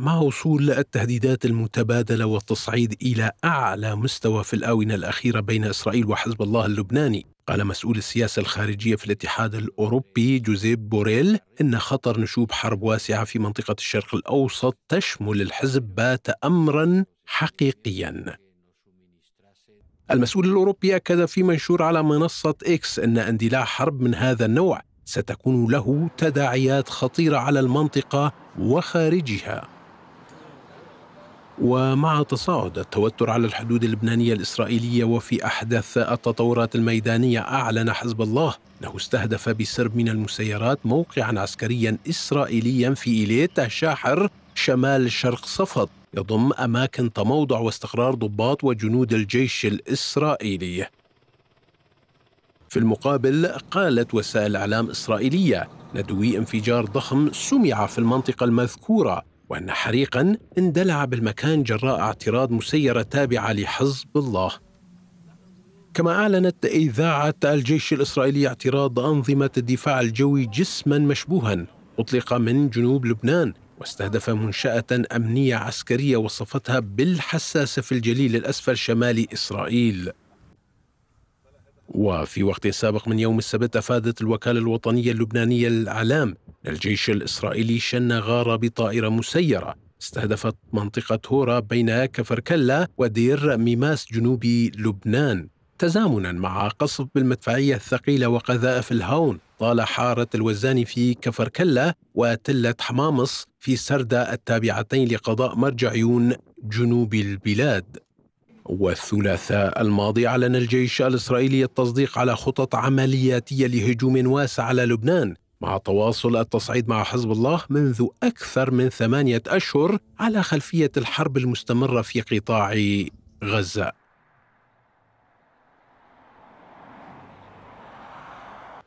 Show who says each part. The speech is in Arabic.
Speaker 1: مع وصول التهديدات المتبادلة والتصعيد إلى أعلى مستوى في الآونة الأخيرة بين إسرائيل وحزب الله اللبناني؟ قال مسؤول السياسة الخارجية في الاتحاد الأوروبي جوزيب بوريل إن خطر نشوب حرب واسعة في منطقة الشرق الأوسط تشمل الحزب بات أمرا حقيقيا. المسؤول الأوروبي أكد في منشور على منصة إكس أن اندلاع حرب من هذا النوع ستكون له تداعيات خطيرة على المنطقة وخارجها. ومع تصاعد التوتر على الحدود اللبنانية الإسرائيلية وفي أحدث التطورات الميدانية أعلن حزب الله أنه استهدف بسرب من المسيرات موقعا عسكريا اسرائيليا في ايليت شاحر شمال شرق صفد يضم أماكن تموضع واستقرار ضباط وجنود الجيش الإسرائيلي. في المقابل قالت وسائل إعلام إسرائيلية ندوي انفجار ضخم سمع في المنطقة المذكورة وأن حريقا اندلع بالمكان جراء اعتراض مسيرة تابعة لحزب الله. كما أعلنت إذاعة الجيش الإسرائيلي اعتراض أنظمة الدفاع الجوي جسما مشبوها. أطلق من جنوب لبنان واستهدف منشأة أمنية عسكرية وصفتها بالحساسة في الجليل الأسفل شمال إسرائيل. وفي وقت سابق من يوم السبت أفادت الوكالة الوطنية اللبنانية للإعلام الجيش الإسرائيلي شن غارة بطائرة مسيرة. استهدفت منطقة هورا بين كفركلا ودير ميماس جنوب لبنان. تزامنا مع قصف بالمدفعية الثقيلة وقذائف الهون طال حارة الوزان في كفركلا وتلة حمامص في سردة التابعتين لقضاء مرج عيون جنوب البلاد. والثلاثاء الماضي أعلن الجيش الإسرائيلي التصديق على خطط عملياتية لهجوم واسع على لبنان مع تواصل التصعيد مع حزب الله منذ أكثر من ثمانية أشهر على خلفية الحرب المستمرة في قطاع غزة.